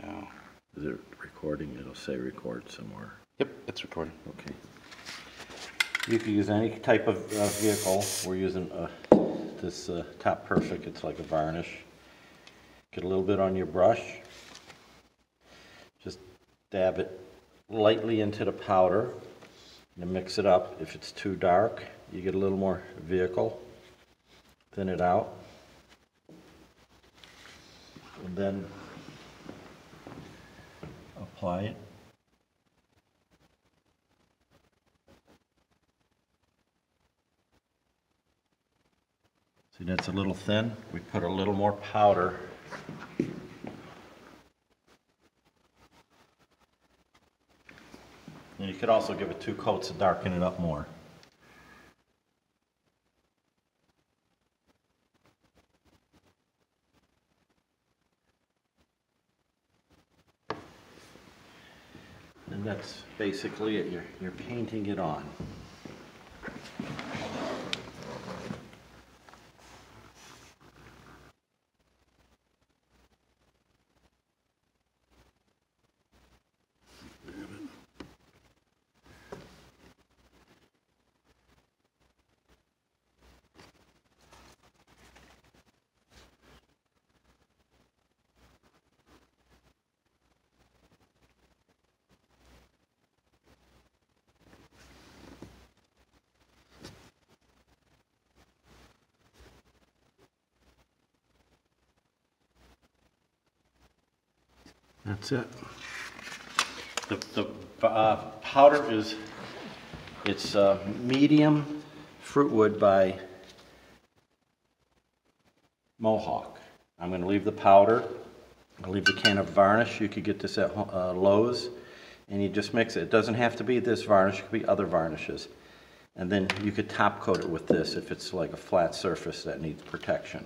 now. Is it recording? It'll say record somewhere. Yep, it's recording. Okay. You could use any type of uh, vehicle. We're using uh, this uh, Top Perfect. It's like a varnish. Get a little bit on your brush. Just dab it lightly into the powder and mix it up. If it's too dark, you get a little more vehicle. Thin it out. And then apply it. See, that's a little thin. We put a little more powder. And you could also give it two coats to darken it up more. That's basically it. You're, you're painting it on. That's it. The, the uh, powder is, it's uh, medium fruit wood by Mohawk. I'm going to leave the powder. I'll leave the can of varnish. You could get this at uh, Lowe's. And you just mix it. It doesn't have to be this varnish. It could be other varnishes. And then you could top coat it with this if it's like a flat surface that needs protection.